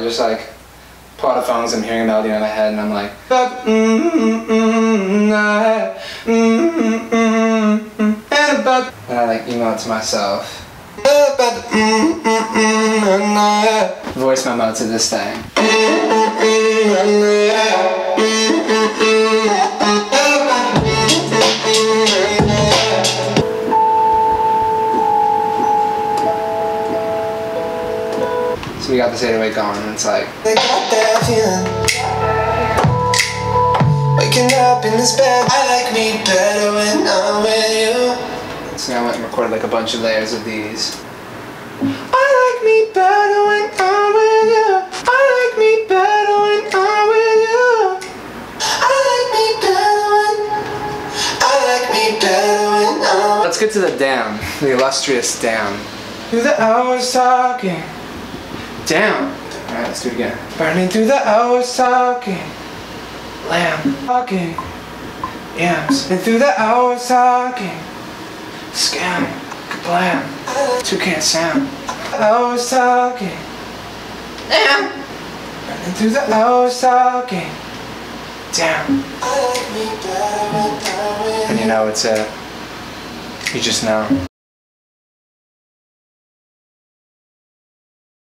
just like pull out a phone I'm hearing a melody in my head and I'm like, mm, mm, mm, mm, mm, mm, and and I like email it to myself. Voice memo to this thing. So we got this 808 going and it's like I got that feeling Waking up in this bed I like me better when I'm with you So I went and recorded like a bunch of layers of these. I like me better when I'm with you. I like me better when I'm with you. I like me better when I like me better when I'm Let's get to the down, the illustrious down. Through the hours talking. Down. Alright, let's do it again. Burning through the hours talking. Lamb. Talking. Yams. And through the hours talking. Scam. Kablam. Two can't sound. Hours talking. Lamb. Burning through the hours talking. Down. I like me better when I'm with And you know it's a. You just know.